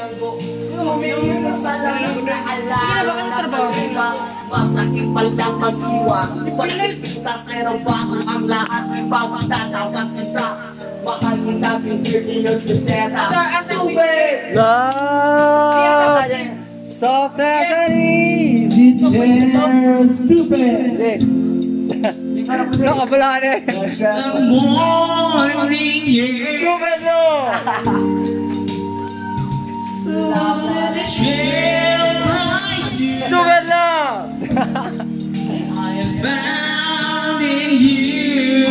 bilanggo Tumingin sa salamin na alam na kalipas Masakit pa lang mag-iwan Pinagpintas pero bago ang lahat Bago tatawag sinta Mahal kita sincerely yung sineta Stupid! Love! Soft as an easy. Stupid! Nakabalaan eh. The morning yeah Stupid no! Love Stupid lang! I have found you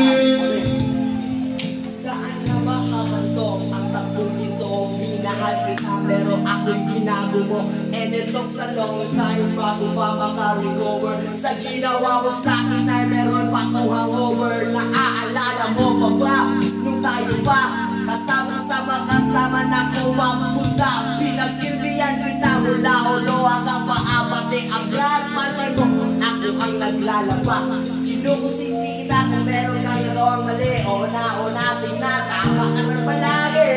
Saan na makakantong ang tatlong ito Minahal kita pero ako'y binago And it took a long time bago pa makarecover Sa ginawa mo sa akin meron pa kong hangover Naaalala mo pa ba nung tayo pa Kasama-sama kasama na kita mula ulo hanggang paabati Ang grandmother mo ako ang naglalaba. Kinukusindi kita kung meron kang nagawang mali O na o na tama ka na palagi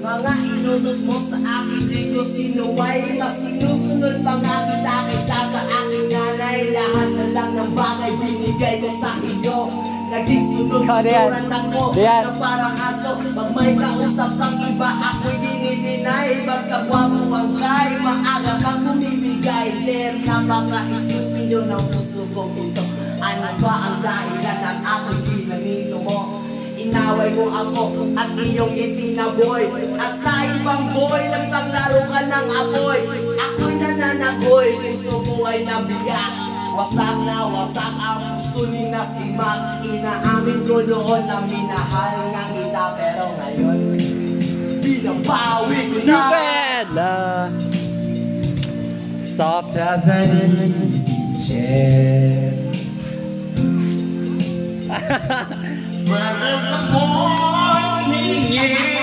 mga inutos mo sa akin di ko sinuway Mas sinusunod pa nga kita kaysa sa aking nanay. Lahat na lang ng bagay binigay ko sa iyo Naging sunod Ikaw, Rian. sunuran ako Rian. Na parang aso. Pag may kausap kang iba ako'y dinidinay Basta guwapo ang kay? Maaga kang bumibigay Damn, napaka-istupido ng puso kong ito Ano ba ang dahilan at ako'y ginanito mo? Inaway mo ako at iyong itinaboy. At sa ibang boy, nagpaglaro ka ng apoy Ako'y nananagoy, puso ko ay nabiyak Wasak na wasak ang puso ni Nasimak Inaamin ko noon na minahal nga kita Pero ngayon, binabawi ko na lang! Soft as an easy chair. Where is the morning air?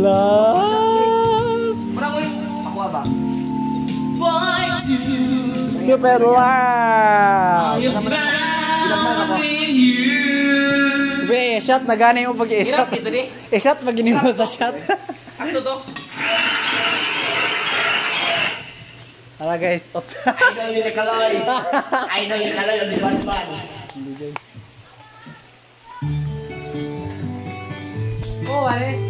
Love! Parang ulit. Ako ba? By two. Stupid lang! I have found in you. Be, shot na gana yung pag i-shot. Hirap ito di. I-shot pag mo sa shot. Akto to. Hala guys, tot. Idol ni Kaloy. Idol ni Kaloy yung diban-ban. Hindi guys. Oh, wale.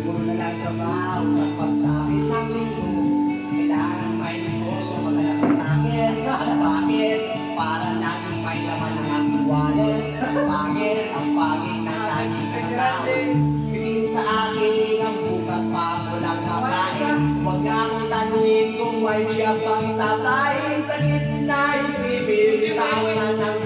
Muna lang trabaho pagsakit ng linggo. Kailangan may negosyo maghanap ng akin. At bakit? Para laging may laman ng aking wallet. Pangit, ang pangit ng. Tingin sa akin ang bukas pa ako lang makain. Huwag na akong tanungin kung may bigas pang sasayin. Sa gitna isipin, tao na ng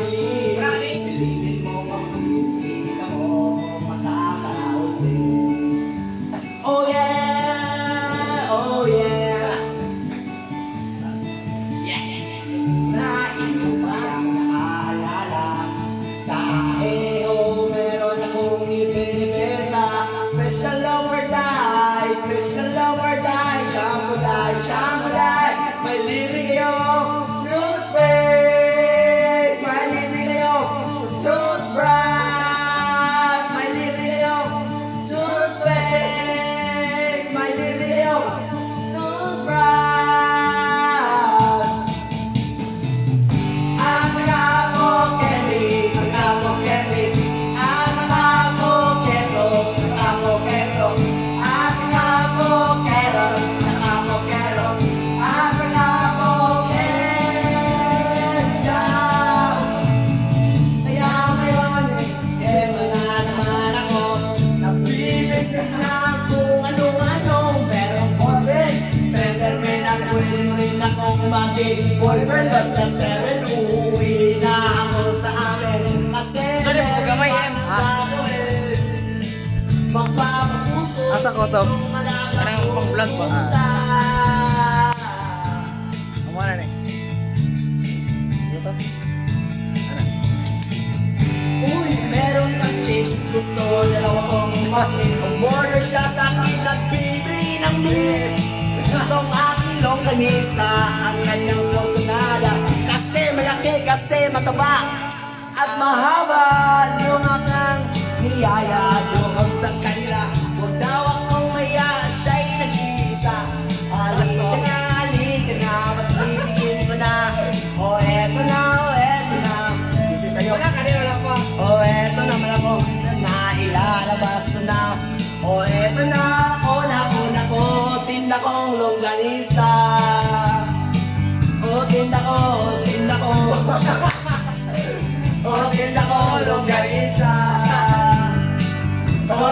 Shamrai, my lyrics. Boyfriend basta seven Uuwi na ako sa amin Kasi Sorry, meron gamay, pang em. gagawin Magpapasuso Asa ko to? Parang pang-vlog ba? Amo na ni. Ito. Uy, meron kang chicks Gusto dalawa kong umamin Umorder siya sa akin Nagbibili ng beer Itong longganisa Ang kanyang porsyonada Kasi malaki, kasi mataba At mahaba Yung aking niyaya Doon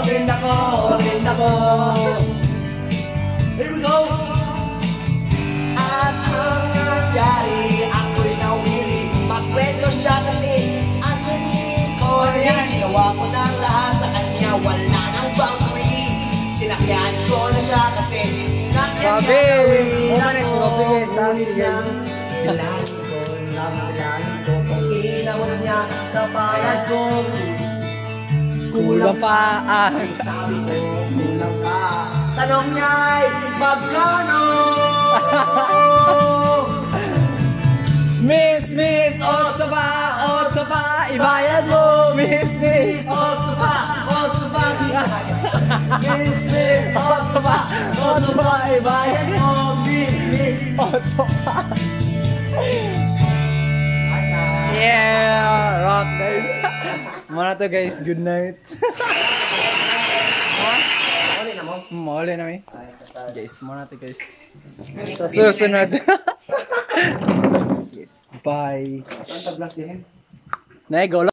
Oh, tinda ko, tinda ko. Here we go! At ang nangyari, ako'y nawili Magkwento siya kasi ang hindi ko rin Ginawa ko ng lahat sa kanya, wala nang boundary Sinakyan ko na siya kasi sinakyan niya na rin Umanis, ako. grabe, guys. Taas, guys. Bilangin ko lang, bilangin ko Kung inabot niya sa bayad ko Kulang pa. Ah. Sabi ko, kulang pa Tanong niya ay, magkano? Miss, miss, otso ba, otso ba, ibayad mo, miss, miss, Otso pa, otso pa. Miss, miss, otso pa, otso pa, ibayad mo, miss, miss. otso Muna to guys, good night. Ano na mo? Mole na mi. Guys, muna to guys. Sa susunod. yes, bye. Ang tablas din. Nay, go